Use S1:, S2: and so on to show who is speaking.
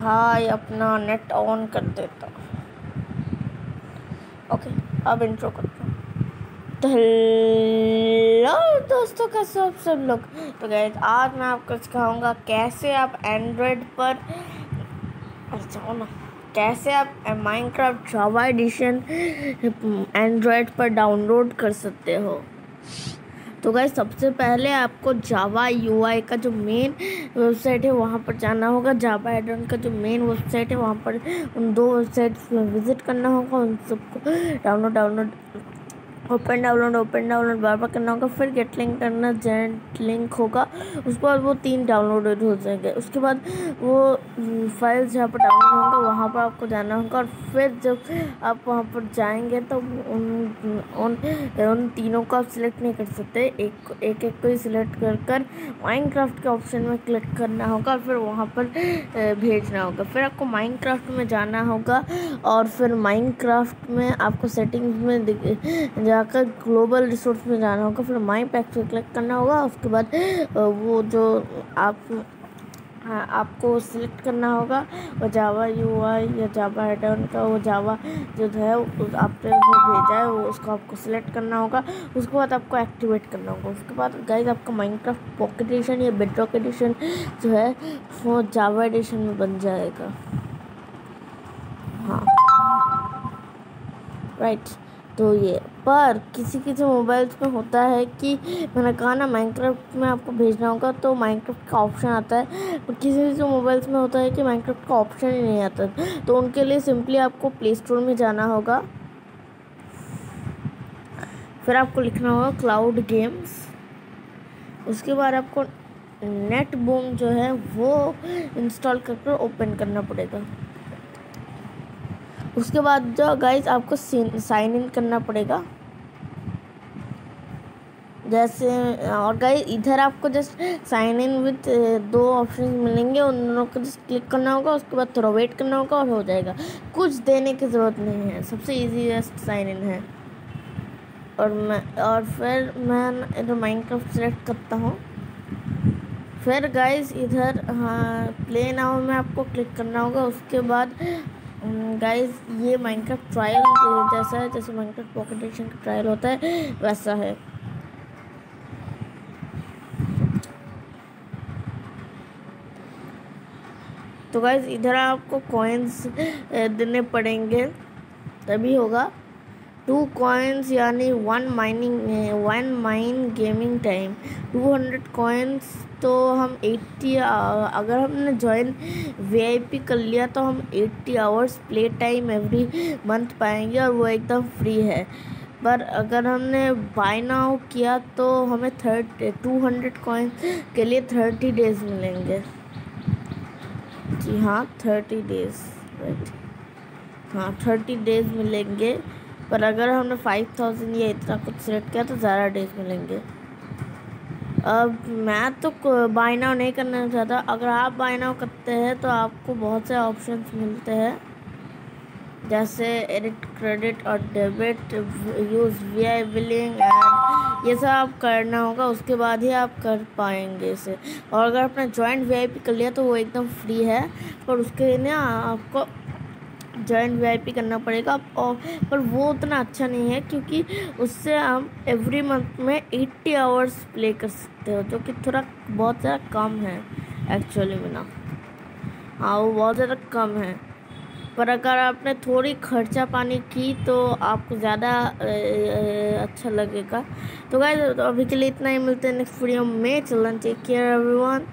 S1: भाई, अपना net on कर देता। ओके अब इंट्रो करते हैं। हेलो दोस्तों कैसे आप सब लोग। तो गैस आज मैं आपको सिखाऊँगा कैसे आप एंड्रॉयड पर जाओ ना, कैसे आप माइनक्राफ्ट जावा एडिशन एंड्रॉयड पर डाउनलोड कर सकते हो। तो गए सबसे पहले आपको जावा यूआई का जो मेन वेबसाइट है, वहाँ पर जाना होगा। जावा एडन का जो मेन वेबसाइट है, वहाँ पर उन दो वेबसाइट्स में विज़िट करना होगा। उन सबको download download open download open download बार बार करना होगा, फिर गेट लिंक करना जेंट लिंक होगा, उसके बाद वो तीन डाउनलोडेड हो जाएँगे। उसके बाद वो फ़ाइल जहाँ पर डाउनलोड होगा, वहाँ पर आपको जाना होगा, और फिर जब आप वहाँ पर जाएँगे तो उन उन उन तीनों को आप सिलेक्ट नहीं कर सकते। एक एक एक को ही सिलेक्ट कर कर माइनक्राफ्ट के ऑप्शन में क्लिक करना होगा, और फिर वहाँ पर भेजना होगा। फिर आपको माइनक्राफ्ट में जाना होगा, और फिर माइनक्राफ्ट में आपको सेटिंग्स में जा जाकर ग्लोबल रिसोर्स में जाना होगा, फिर माई पैक पे क्लिक करना होगा, उसके बाद वो जो आप हाँ आपको सिलेक्ट करना होगा, वो जावा यू आई या जावा एडन का, वो जावा जो है आपने जो भेजा है, वो उसको आपको सिलेक्ट करना होगा, उसके बाद आपको एक्टिवेट करना होगा, उसके बाद गाइज़ आपका माइनक्राफ्ट पॉकेट एडिशन या बेडरॉक एडिशन जो है, वो जावा एडिशन में बन जाएगा हाँ राइट right. तो ये, पर किसी किसी मोबाइल्स में होता है कि मैंने कहा ना माइनक्राफ्ट में आपको भेजना होगा तो माइनक्राफ्ट का ऑप्शन आता है। पर किसी किसी मोबाइल्स में होता है कि माइनक्राफ्ट का ऑप्शन ही नहीं आता। तो उनके लिए सिंपली आपको प्ले स्टोर में जाना होगा। फिर आपको लिखना होगा क्लाउड गेम्स उसके बाद आपको नेट बूम जो है, वो इंस्टॉल कर कर ओपन करना पड़ेगा। उसके बाद जो गाइज़ आपको साइन इन करना पड़ेगा। जैसे, और गाइज़ इधर आपको जस्ट साइन इन विथ दो ऑप्शन मिलेंगे। उन दोनों को जस्ट क्लिक करना होगा, उसके बाद थोड़ा वेट करना होगा और हो जाएगा। कुछ देने की ज़रूरत नहीं है। सबसे इजी जस्ट साइन इन है। और मैं, और फिर मैं इधर माइनक्राफ्ट सेलेक्ट करता हूँ। फिर गाइज़ इधर हाँ प्ले नाउ में आपको क्लिक करना होगा। उसके बाद गाइस ये माइनक्राफ्ट ट्रायल जैसा है, जैसे माइनक्राफ्ट पॉकेट एडिशन का ट्रायल होता है, वैसा है। तो गाइज़ इधर आपको कॉइन्स देने पड़ेंगे, तभी होगा। टू कॉइन्स यानी one mining one mine gaming time two hundred coins तो हम एट्टी अगर हमने ज्वाइन वीआईपी कर लिया तो हम eighty hours play time every month पाएँगे और वो एकदम फ्री है। पर अगर हमने बाय नाउ किया तो हमें थर्ट टू हंड्रेड कॉइन के लिए थर्टी डेज़ मिलेंगे। जी हाँ थर्टी डेज़ राइट हाँ थर्टी डेज़ मिलेंगे। पर अगर हमने फाइव थाउज़ेंड या इतना कुछ सेलेक्ट किया तो ज़्यादा डेज़ मिलेंगे। अब मैं तो बाय नाउ नहीं करना चाहता। अगर आप बाय करते हैं तो आपको बहुत से ऑप्शंस मिलते हैं। जैसे एडिट क्रेडिट और debit use via billing and ये सब आप करना होगा, उसके बाद ही आप कर पाएँगे इसे। और अगर आपने जॉइंट वी आई पी कर लिया तो वो एकदम फ्री है। पर उसके लिए ना आपको जॉइंट वी करना पड़ेगा। और, पर वो उतना अच्छा नहीं है क्योंकि उससे हम एवरी मंथ में एट्टी आवर्स प्ले कर सकते हो, जो कि थोड़ा बहुत ज़्यादा कम है एक्चुअली में हाँ वो बहुत ज़्यादा कम है। पर अगर आपने थोड़ी खर्चा पानी की तो आपको ज़्यादा अच्छा लगेगा। तो गाइस अभी के लिए इतना ही, मिलते हैं नेक्स्ट वीडियो में। चलन टेक केयर एवरीवन